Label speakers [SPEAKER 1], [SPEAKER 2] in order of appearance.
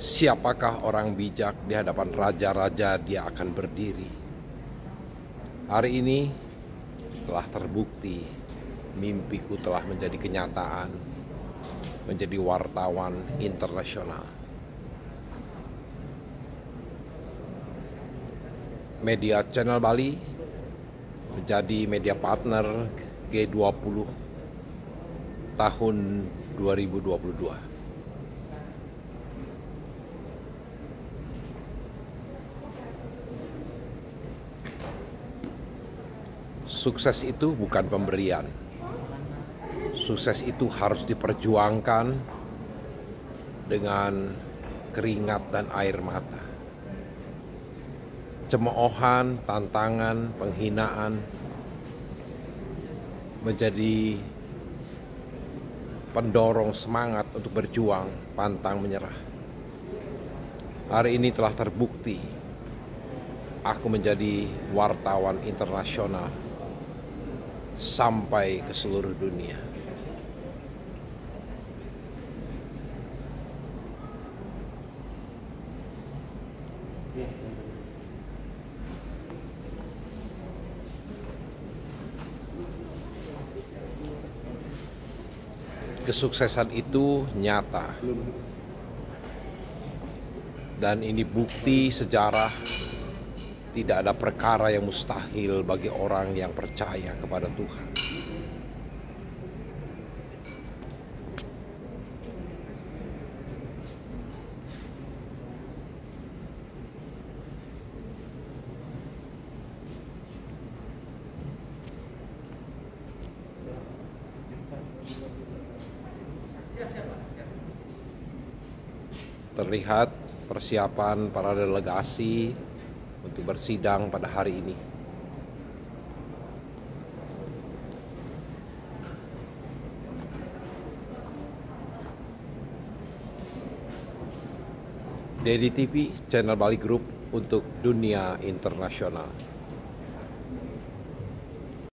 [SPEAKER 1] Siapakah orang bijak di hadapan raja-raja dia akan berdiri? Hari ini telah terbukti mimpiku telah menjadi kenyataan menjadi wartawan internasional. Media Channel Bali menjadi media partner G20 tahun 2022. Sukses itu bukan pemberian. Sukses itu harus diperjuangkan dengan keringat dan air mata. Cemoohan, tantangan, penghinaan menjadi pendorong semangat untuk berjuang, pantang menyerah. Hari ini telah terbukti aku menjadi wartawan internasional sampai ke seluruh dunia. Kesuksesan itu nyata, dan ini bukti sejarah tidak ada perkara yang mustahil bagi orang yang percaya kepada Tuhan. Terlihat persiapan para delegasi untuk bersidang pada hari ini. Dedi TV, channel Bali Group untuk dunia internasional.